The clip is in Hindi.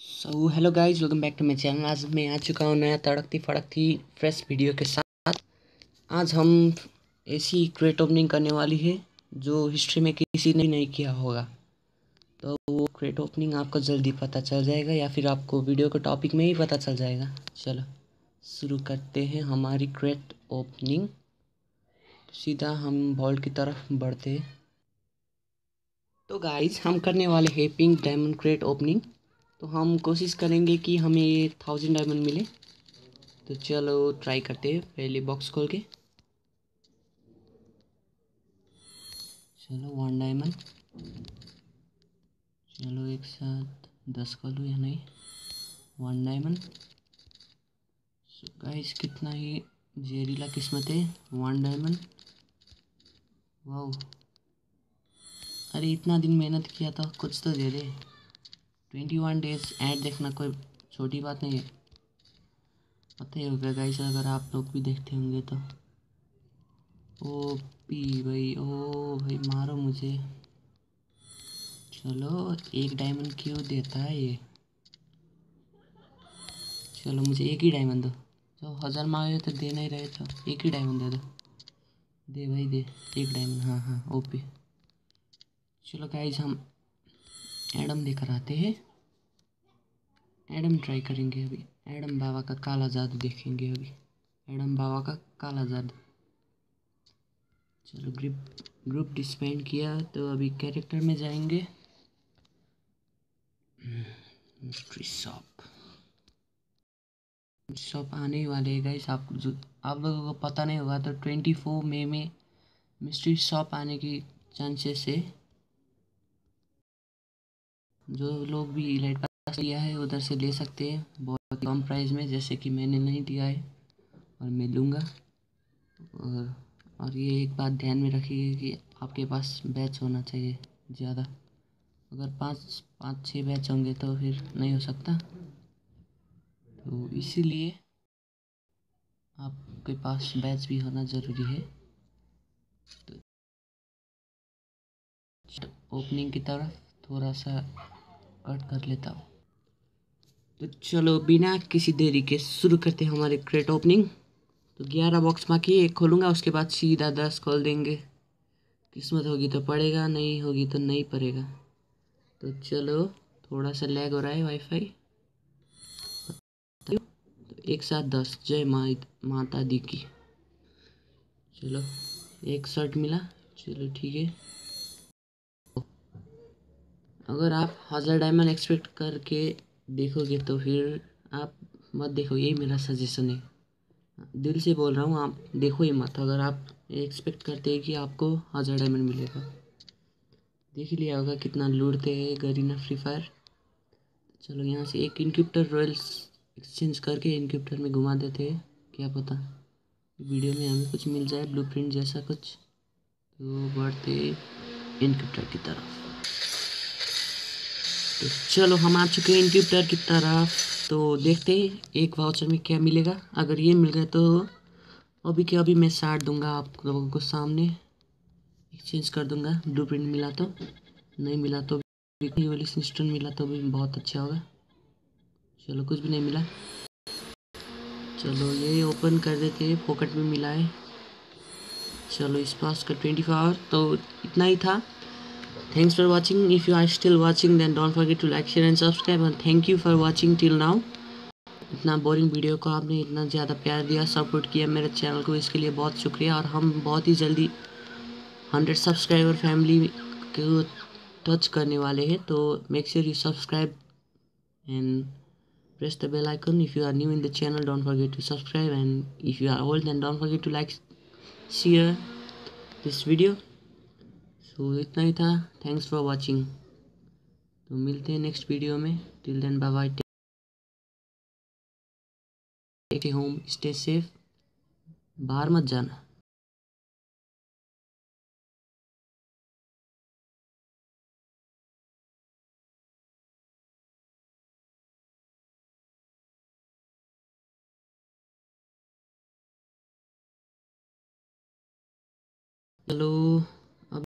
So hello guys welcome back to my channel आज मैं आ चुका हूँ नया तड़कती फड़कती फ्रेश वीडियो के साथ। आज हम ऐसी क्रेट ओपनिंग करने वाली है, जो हिस्ट्री में किसी ने नहीं किया होगा। तो वो क्रेट ओपनिंग आपको जल्दी पता चल जाएगा, या फिर आपको वीडियो के टॉपिक में ही पता चल जाएगा। चलो, शुरू करते हैं हमारी क्रेट ओपनिंग सीधा हम बॉल की तरफ़ बढ़ते हैं। तो गाइज़ हम करने वाले हैं पिंक डायमंड क्रेट ओपनिंग तो हम कोशिश करेंगे कि हमें थाउज़ेंड डायमंड मिले। तो चलो ट्राई करते हैं पहले बॉक्स खोल के। चलो वन डायमंड चलो एक साथ दस खोलूँ या नहीं? वन डायमंड सो गाइस कितना ही जहरीला किस्मत है। वन डायमंड वाह अरे इतना दिन मेहनत किया था, कुछ तो दे दे। ट्वेंटी वन डेज़ ऐड देखना कोई छोटी बात नहीं है। पता ही होगा गाइस अगर आप लोग भी देखते होंगे तो। ओ पी भाई, ओ भाई, मारो मुझे। चलो, एक डायमंड क्यों देता है ये? चलो, मुझे एक ही डायमंड दो। तो हज़ार मांगे तो दे नहीं रहे तो एक ही डायमंड दे दो। दे भाई, दे। एक डायमंड हाँ हाँ ओपी चलो गाइज़ हम एडम लेकर आते हैं। एडम ट्राई करेंगे अभी। एडम बाबा का काला जादू देखेंगे अभी। एडम बाबा का काला जादू। चलो ग्रुप ग्रुप डिस्पेंड किया तो अभी कैरेक्टर में जाएँगे। मिस्ट्री शॉप शॉप आने ही वाले गाइस आप जो, आप लोगों को पता नहीं होगा तो ट्वेंटी फोर मई में मिस्ट्री शॉप आने की चांसेस है जो लोग भी इलाइट पास लिया है, उधर से ले सकते हैं। बहुत कम प्राइस में, जैसे कि मैंने नहीं दिया है, और मैं लूँगा। और और ये एक बात ध्यान में रखिए कि आपके पास बैच होना चाहिए, ज़्यादा। अगर पाँच पाँच छः बैच होंगे तो फिर नहीं हो सकता। तो इसीलिए आपके पास बैच भी होना ज़रूरी है। तो ओपनिंग की तरफ़ थोड़ा सा कट कर लेता हूँ। तो चलो, बिना किसी देरी के शुरू करते हैं हमारे क्रेट ओपनिंग तो ग्यारह बॉक्स बाकी एक खोलूँगा, उसके बाद सीधा दस खोल देंगे। किस्मत होगी तो पड़ेगा, नहीं होगी तो नहीं पड़ेगा। तो चलो थोड़ा सा लैग हो रहा है वाईफाई तो एक साथ दस। जय मा माता दी की। चलो, एक शर्ट मिला। चलो, ठीक है। अगर आप हज़ार डायमंड एक्सपेक्ट करके देखोगे तो फिर आप मत देखो, यही मेरा सजेशन है। दिल से बोल रहा हूँ, आप देखो ही मत। अगर आप एक्सपेक्ट करते हैं कि आपको हज़ार डायमंड मिलेगा। देख लिया होगा कितना लूटते हैं गरीना फ्री फायर चलो यहाँ से एक इनक्यूप्टर रॉयल्स एक्सचेंज करके इनक्यूप्टर में घुमा देते हैं। क्या पता वीडियो में हमें कुछ मिल जाए ब्लूप्रिंट जैसा कुछ। तो बढ़ते इनक्यूप्टर की तरफ़। तो चलो, हम आ चुके हैं इनक्यूप्टर की तरफ़। तो देखते हैं, एक वाउचर में क्या मिलेगा। अगर ये मिल गया तो अभी क्या अभी मैं साट दूँगा आप लोगों को सामने। एक्सचेंज कर दूँगा। ब्लू मिला तो। नहीं मिला तो वाली इंस्टेंट मिला तो भी बहुत अच्छा होगा। चलो, कुछ भी नहीं मिला। चलो, ये ओपन कर देते हैं। पॉकेट में मिला है। चलो, इस पास का ट्वेंटी फोर तो इतना ही था। Thanks for watching if you are still watching watching don't forget to like share and subscribe and thank you for watching till now इतना बोरिंग वीडियो को आपने इतना ज़्यादा प्यार दिया सपोर्ट किया मेरे चैनल को, इसके लिए बहुत शुक्रिया। और हम बहुत ही जल्दी 100 सब्सक्राइबर फैमिली को टच करने वाले हैं। तो make sure you subscribe and press the bell icon if you are new in the channel don't forget to subscribe and if you are old and don't forget to like share this video so, इतना ही था। थैंक्स फॉर वाचिंग तो मिलते हैं नेक्स्ट वीडियो में। Till then bye bye take home stay safe बाहर मत जाना। हेलो